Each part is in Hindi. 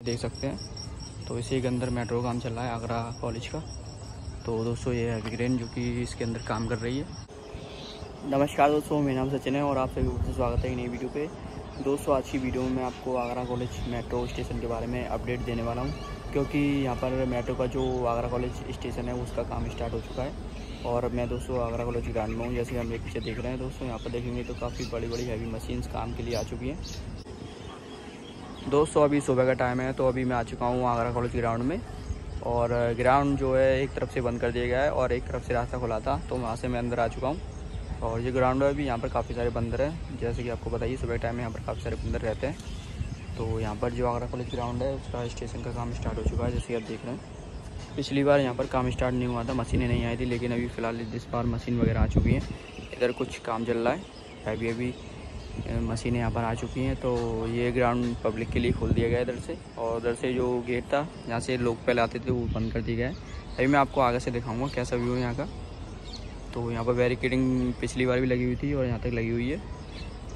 देख सकते हैं। तो इसी के अंदर मेट्रो काम चल रहा है आगरा कॉलेज का। तो दोस्तों, ये है विग्रेन जो कि इसके अंदर काम कर रही है। नमस्कार दोस्तों, मेरा नाम सचिन है और आप सभी को स्वागत है नई वीडियो पे। दोस्तों, आज की वीडियो में मैं आपको आगरा कॉलेज मेट्रो स्टेशन के बारे में अपडेट देने वाला हूँ। क्योंकि यहाँ पर मेट्रो का जो आगरा कॉलेज स्टेशन है, उसका काम स्टार्ट हो चुका है। और मैं दोस्तों, आगरा कॉलेज ग्राउंड में हूँ। जैसे हम एक पीछे देख रहे हैं दोस्तों, यहाँ पर देखेंगे तो काफ़ी बड़ी बड़ी हैवी मशीन्स काम के लिए आ चुकी हैं। दोस्तों अभी सुबह का टाइम है तो अभी मैं आ चुका हूँ आगरा कॉलेज ग्राउंड में। और ग्राउंड जो है, एक तरफ़ से बंद कर दिया गया है और एक तरफ़ से रास्ता खुला था तो वहाँ से मैं अंदर आ चुका हूँ। और ये ग्राउंड है अभी यहाँ पर काफ़ी सारे बंदर हैं। जैसे कि आपको बताइए, सुबह टाइम में यहाँ पर काफ़ी सारे बंदर रहते हैं। तो यहाँ पर जो आगरा कॉलेज ग्राउंड है, उसका स्टेशन का काम स्टार्ट हो चुका है, जैसे आप देख रहे हैं। पिछली बार यहाँ पर काम स्टार्ट नहीं हुआ था, मशीनें नहीं आई थी, लेकिन अभी फ़िलहाल इस बार मशीन वगैरह आ चुकी हैं। इधर कुछ काम चल रहा है, अभी अभी मशीनें यहाँ पर आ चुकी हैं तो ये ग्राउंड पब्लिक के लिए खोल दिया गया है इधर से। और उधर से जो गेट था जहाँ से लोग पहले आते थे, वो बंद कर दिया गया है। अभी मैं आपको आगे से दिखाऊँगा कैसा व्यू है यहाँ का। तो यहाँ पर बैरिकेडिंग पिछली बार भी लगी हुई थी और यहाँ तक लगी हुई है।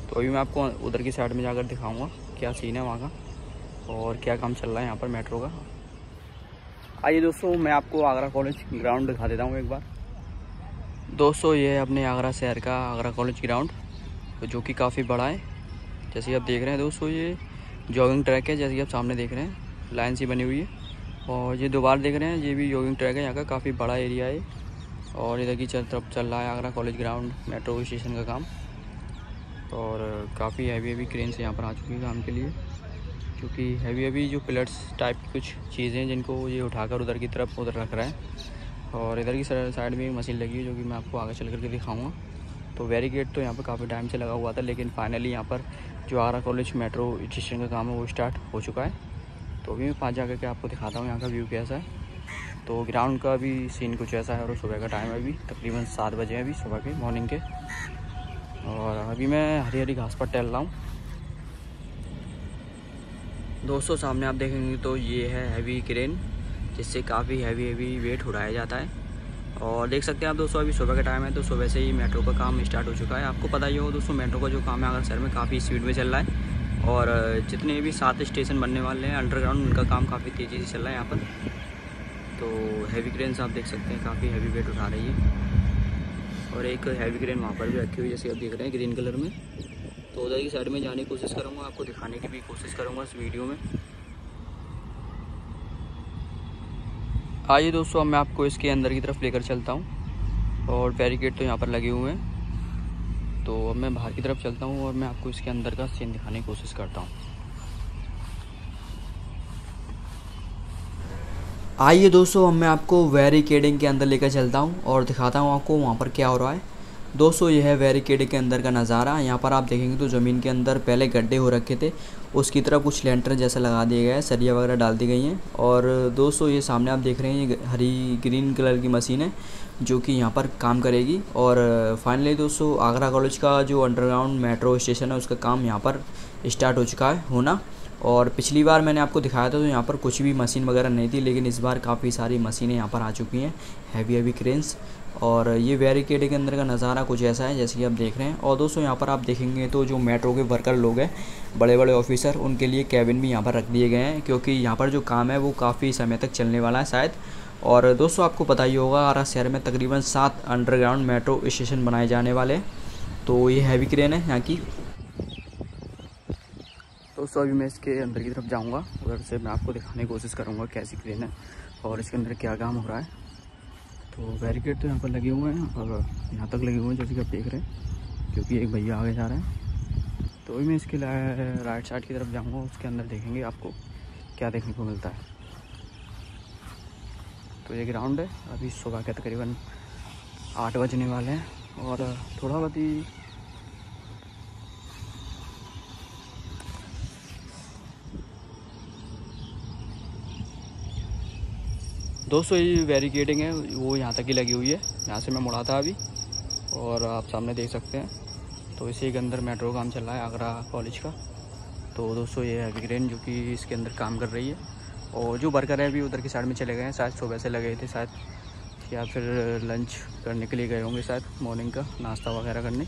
तो अभी मैं आपको उधर की साइड में जाकर दिखाऊँगा क्या सीन है वहाँ का और क्या काम चल रहा है यहाँ पर मेट्रो का। आइए दोस्तों, मैं आपको आगरा कॉलेज ग्राउंड दिखा देता हूँ एक बार। दोस्तों, ये है अपने आगरा शहर का आगरा कॉलेज ग्राउंड जो कि काफ़ी बड़ा है। जैसे आप देख रहे हैं दोस्तों, ये जॉगिंग ट्रैक है, जैसे कि आप सामने देख रहे हैं। लाइन सी बनी हुई है। और ये दोबार देख रहे हैं, ये भी जॉगिंग ट्रैक है। यहाँ का काफ़ी बड़ा एरिया है। और इधर की चल तरफ़ चल रहा है Agra college ground metro station का काम। और काफ़ी हैवी हैवी क्रेन से यहाँ पर आ चुकी है काम के लिए। क्योंकि हैवी हैवी जो पिलर्स टाइप की कुछ चीज़ें हैं, जिनको ये उठाकर उधर की तरफ़ उधर रख रहा है। और इधर की साइड में मशीन लगी है, जो कि मैं आपको आगे चल करके दिखाऊँगा। तो वेरीगेट तो यहाँ पर काफ़ी टाइम से लगा हुआ था, लेकिन फाइनली यहाँ पर जो आरा कॉलेज मेट्रो स्टेशन का काम है, वो स्टार्ट हो चुका है। तो अभी मैं पाँच जा के आपको दिखाता हूँ यहाँ का व्यू कैसा है। तो ग्राउंड का भी सीन कुछ ऐसा है और सुबह का टाइम है अभी, तकरीबन सात बजे है अभी सुबह के मॉर्निंग के। और अभी मैं हरी हरी घास पर टहल रहा हूँ। दोस्तों, सामने आप देखेंगे तो ये है हैवी क्रेन जिससे काफ़ी हैवी हैवी वेट उड़ाया जाता है। और देख सकते हैं आप दोस्तों, अभी सुबह का टाइम है तो सुबह से ही मेट्रो का काम स्टार्ट हो चुका है। आपको पता ही हो दोस्तों मेट्रो का जो काम है, अगर शहर में काफ़ी स्पीड में चल रहा है। और जितने भी सात स्टेशन बनने वाले हैं अंडरग्राउंड उनका काम काफ़ी तेज़ी से चल रहा है यहाँ पर। तो हैवी क्रेन आप देख सकते हैं, काफ़ी हैवी वेट उठा रही है। और एक हैवी क्रेन वहाँ पर भी रखी हुई जैसे आप देख रहे हैं ग्रीन कलर में। तो उधर की साइड में जाने की कोशिश करूँगा, आपको दिखाने की भी कोशिश करूँगा इस वीडियो में। आइए दोस्तों, अब मैं आपको इसके अंदर की तरफ़ लेकर चलता हूँ। और बैरिकेड तो यहाँ पर लगे हुए हैं। तो अब मैं बाहर की तरफ़ चलता हूँ और मैं आपको इसके अंदर का सीन दिखाने की कोशिश करता हूँ। आइए दोस्तों, अब मैं आपको वेरिकेडिंग के अंदर लेकर चलता हूँ और दिखाता हूँ आपको वहाँ पर क्या हो रहा है। दोस्तों, यह है वेरिकेड के अंदर का नज़ारा। यहाँ पर आप देखेंगे तो ज़मीन के अंदर पहले गड्ढे हो रखे थे। उसकी तरफ़ कुछ लेंटर जैसा लगा गया है, सरिया वगैरह डाल दी गई हैं। और दोस्तों, ये सामने आप देख रहे हैं, ये हरी ग्रीन कलर की मशीन है, जो कि यहाँ पर काम करेगी। और फाइनली दोस्तों, आगरा कॉलेज का जो अंडरग्राउंड मेट्रो स्टेशन है, उसका काम यहाँ पर स्टार्ट हो चुका है, होना। और पिछली बार मैंने आपको दिखाया था तो यहाँ पर कुछ भी मशीन वगैरह नहीं थी, लेकिन इस बार काफ़ी सारी मशीनें यहाँ पर आ चुकी हैं हैवी हैवी क्रेन्स और ये बैरिकेड के अंदर का नज़ारा कुछ ऐसा है, जैसे कि आप देख रहे हैं। और दोस्तों, यहाँ पर आप देखेंगे तो जो मेट्रो के वर्कर लोग हैं बड़े बड़े ऑफिसर उनके लिए कैबिन भी यहाँ पर रख दिए गए हैं, क्योंकि यहाँ पर जो काम है वो काफ़ी समय तक चलने वाला है शायद। और दोस्तों, आपको पता ही होगा आरा शहर में तकरीबन सात अंडरग्राउंड मेट्रो स्टेशन बनाए जाने वाले तो ये हैवी क्रेन है, यहाँ की। दोस्तों अभी मैं इसके अंदर की तरफ़ जाऊँगा। उधर से मैं आपको दिखाने की कोशिश करूँगा कैसी क्रेन है और इसके अंदर क्या काम हो रहा है। तो बैरिकेड तो यहाँ पर लगे हुए हैं और यहाँ तक लगे हुए हैं, जैसे कि आप देख रहे हैं, क्योंकि एक भैया आगे जा रहे हैं। तो अभी मैं इसके राइट साइड की तरफ़ जाऊँगा, उसके अंदर देखेंगे आपको क्या देखने को मिलता है। तो ये ग्राउंड है, अभी सुबह के तकरीबन आठ बजने वाले हैं और थोड़ा बहुत ही दोस्तों, ये बैरिकेडिंग है, वो यहाँ तक ही लगी हुई है। यहाँ से मैं मुड़ा था अभी, और आप सामने देख सकते हैं। तो इसी के अंदर मेट्रो काम चल रहा है, आगरा कॉलेज का। तो दोस्तों, ये है ग्रेन जो कि इसके अंदर काम कर रही है। और जो वर्कर है, अभी उधर की साइड में चले गए हैं। शायद सुबह से लगे थे, शायद। या फिर लंच करने के लिए गए होंगे, शायद मॉर्निंग का नाश्ता वगैरह करने।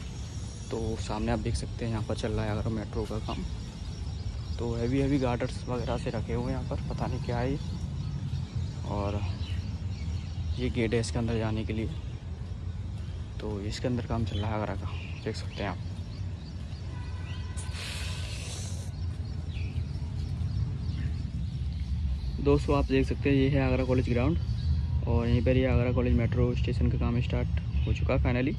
तो सामने आप देख सकते हैं, यहाँ पर चल रहा है आगरा मेट्रो का काम। तो हैवी हैवी गार्डर्स वगैरह से रखे हुए हैं यहाँ पर। पता नहीं क्या है और ये गेट है इसके अंदर जाने के लिए। तो इसके अंदर काम चल रहा है आगरा का, देख सकते हैं आप। दोस्तों, आप देख सकते हैं, ये है आगरा कॉलेज ग्राउंड और यहीं पर ये आगरा कॉलेज मेट्रो स्टेशन का काम स्टार्ट हो चुका फाइनली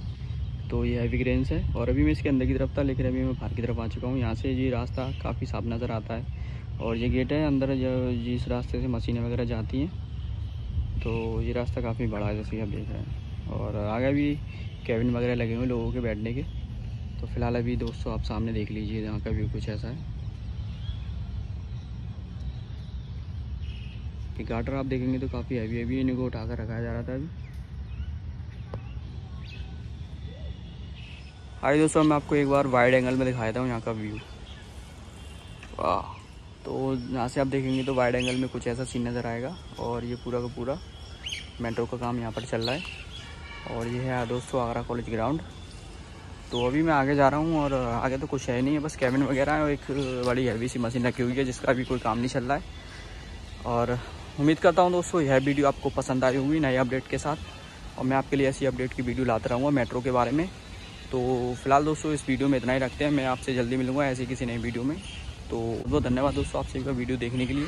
तो ये हैवी ग्रेन्स है और अभी मैं इसके अंदर की तरफ़ था, लेकिन अभी मैं बाहर की तरफ़ आ चुका हूँ। यहाँ से ये रास्ता काफ़ी साफ़ नज़र आता है और ये गेट है, अंदर जो जिस रास्ते से मशीनें वगैरह जाती हैं तो ये रास्ता काफ़ी बड़ा है, जैसे आप देख रहे हैं। और आगे भी कैबिन वगैरह लगे हुए लोगों के बैठने के। तो फ़िलहाल अभी दोस्तों आप सामने देख लीजिए यहाँ का व्यू कुछ ऐसा है। कि गाटर आप देखेंगे तो काफ़ी हैवी हैवी इनको उठा कर रखाया जा रहा था अभी। हाई दोस्तों, मैं आपको एक बार वाइड एंगल में दिखाया था हूँ यहाँ का व्यू। वाह तो यहाँ से आप देखेंगे तो वाइड एंगल में कुछ ऐसा सीन नज़र आएगा, और ये पूरा का पूरा मेट्रो का काम यहाँ पर चल रहा है। और ये है दोस्तों आगरा कॉलेज ग्राउंड। तो अभी मैं आगे जा रहा हूँ और आगे तो कुछ है नहीं है, बस कैबिन वगैरह है और एक बड़ी हैवी सी मशीन रखी हुई है जिसका अभी कोई काम नहीं चल रहा है। और उम्मीद करता हूँ दोस्तों यह वीडियो आपको पसंद आई होगी नए अपडेट के साथ। और मैं आपके लिए ऐसी अपडेट की वीडियो लाता रहूँगा मेट्रो के बारे में। तो फ़िलहाल दोस्तों इस वीडियो में इतना ही रखते हैं। मैं आपसे जल्दी मिलूँगा ऐसी किसी नई वीडियो में। तो बहुत धन्यवाद दोस्तों आप सभी का वीडियो देखने के लिए।